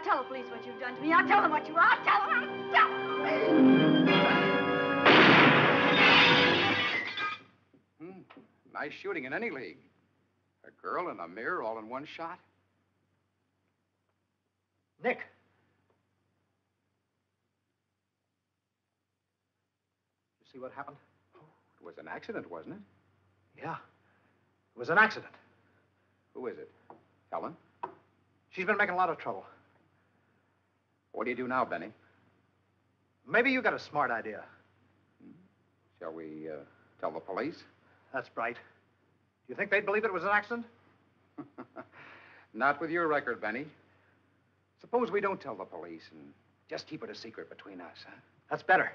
I'll tell the police what you've done to me. I'll tell them what you are. I'll tell them. I'll tell them. Hmm. Nice shooting in any league. A girl and a mirror all in one shot. Nick. You see what happened? Oh, It was an accident, wasn't it? Yeah. It was an accident. Who is it? Helen? She's been making a lot of trouble. What do you do now, Benny? Maybe you got a smart idea. Shall we uh, tell the police? That's bright. Do you think they'd believe it was an accident? Not with your record, Benny. Suppose we don't tell the police and just keep it a secret between us, huh? That's better.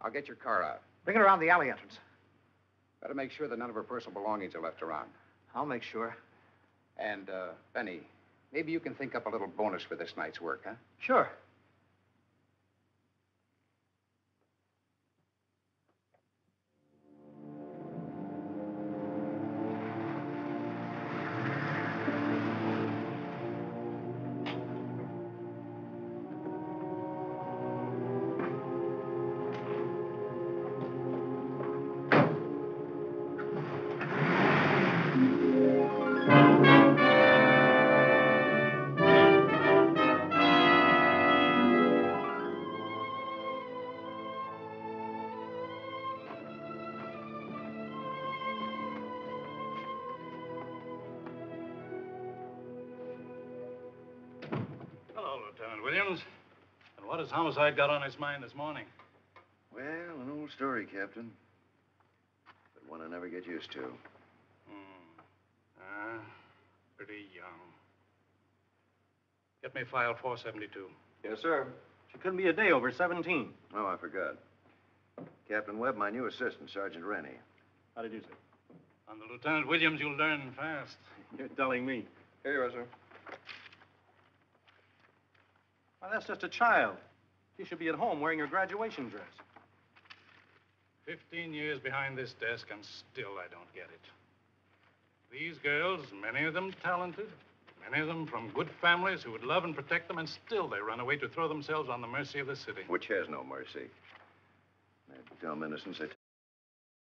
I'll get your car out. Bring it around the alley entrance. Better make sure that none of her personal belongings are left around. I'll make sure. And, uh, Benny, maybe you can think up a little bonus for this night's work, huh? Sure. Lieutenant Williams. And what has Homicide got on his mind this morning? Well, an old story, Captain. But one I never get used to. Hmm. Ah, pretty young. Get me file 472. Yes, sir. She couldn't be a day over 17. Oh, I forgot. Captain Webb, my new assistant, Sergeant Rennie. How did you say? On the Lieutenant Williams, you'll learn fast. You're telling me. Here you are, sir. Why, that's just a child. She should be at home wearing her graduation dress. Fifteen years behind this desk, and still I don't get it. These girls, many of them talented, many of them from good families who would love and protect them, and still they run away to throw themselves on the mercy of the city. Which has no mercy. That dumb innocence, they